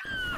Ha ha ha!